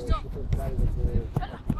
这个不是不大一